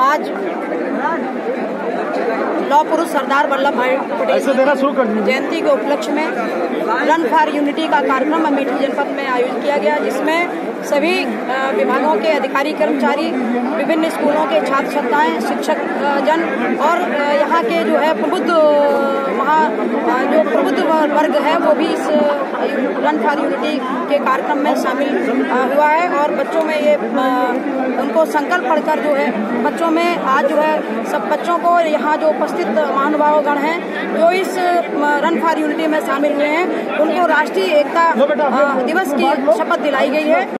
आज लौ पुरुष सरदार वल्लभ भाई पटेल जयंती के उपलक्ष्य में रन फॉर यूनिटी का कार्यक्रम अमेठी जनपद में आयोजित किया गया जिसमें सभी विभागों के अधिकारी कर्मचारी विभिन्न स्कूलों के छात्र छात्राएँ शिक्षक जन और यहाँ के जो है प्रबुद्ध महा जो प्रबुद्ध वर्ग है वो भी इस रन फॉर यूनिटी के कार्यक्रम में शामिल हुआ है और बच्चों में ये उनको संकल्प पढ़कर जो है बच्चों में आज जो है सब बच्चों को यहाँ जो उपस्थित महानुभावगण हैं जो इस रन फॉर यूनिटी में शामिल हुए हैं उनको राष्ट्रीय एकता दिवस की शपथ दिलाई गई है।